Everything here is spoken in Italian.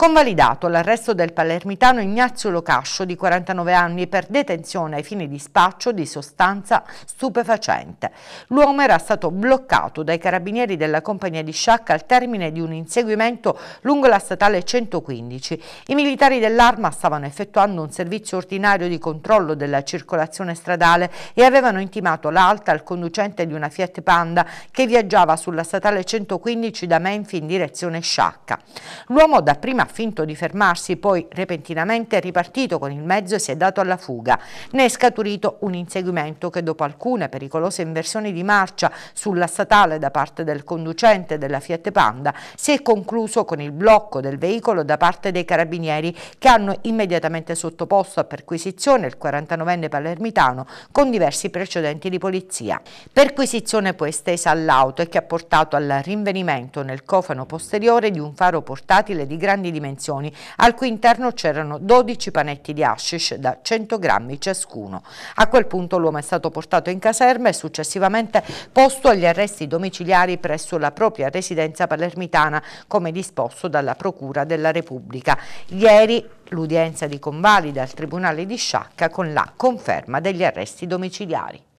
Convalidato l'arresto del palermitano Ignazio Locascio di 49 anni per detenzione ai fini di spaccio di sostanza stupefacente. L'uomo era stato bloccato dai carabinieri della compagnia di Sciacca al termine di un inseguimento lungo la statale 115. I militari dell'arma stavano effettuando un servizio ordinario di controllo della circolazione stradale e avevano intimato l'alta al conducente di una Fiat Panda che viaggiava sulla statale 115 da Menfi in direzione Sciacca. L'uomo dapprima ha finto di fermarsi, poi repentinamente è ripartito con il mezzo e si è dato alla fuga. Ne è scaturito un inseguimento che dopo alcune pericolose inversioni di marcia sulla statale da parte del conducente della Fiat Panda si è concluso con il blocco del veicolo da parte dei carabinieri che hanno immediatamente sottoposto a perquisizione il 49enne palermitano con diversi precedenti di polizia. Perquisizione poi estesa all'auto e che ha portato al rinvenimento nel cofano posteriore di un faro portatile di grandi dimensioni, al cui interno c'erano 12 panetti di hashish da 100 grammi ciascuno. A quel punto l'uomo è stato portato in caserma e successivamente posto agli arresti domiciliari presso la propria residenza palermitana, come disposto dalla Procura della Repubblica. Ieri l'udienza di convalida al Tribunale di Sciacca con la conferma degli arresti domiciliari.